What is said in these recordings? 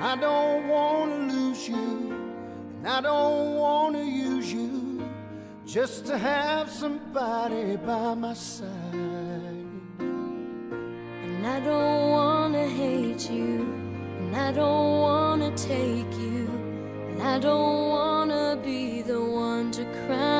I don't want to lose you, and I don't want to use you just to have somebody by my side. And I don't want to hate you, and I don't want to take you, and I don't want to be the one to cry.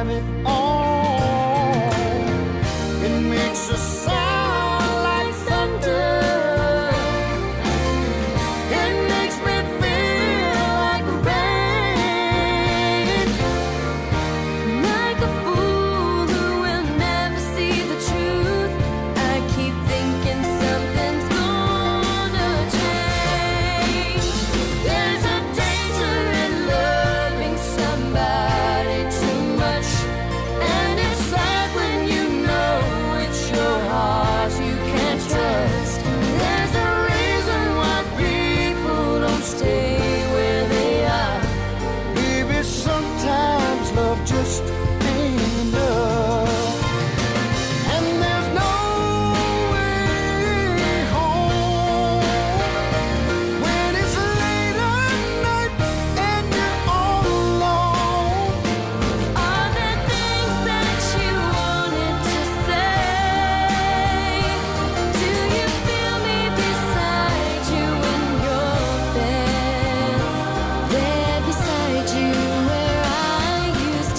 have it all.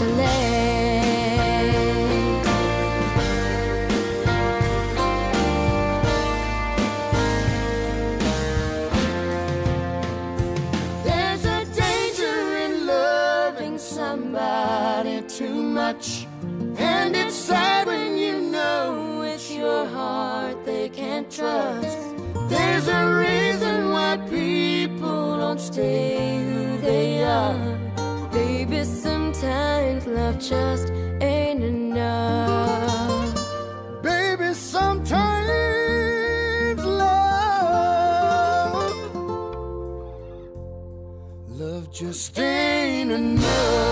There's a danger in loving somebody too much. And it's sad when you know it's your heart they can't trust. There's a reason why people don't stay just ain't enough. Baby, sometimes love, love just ain't enough.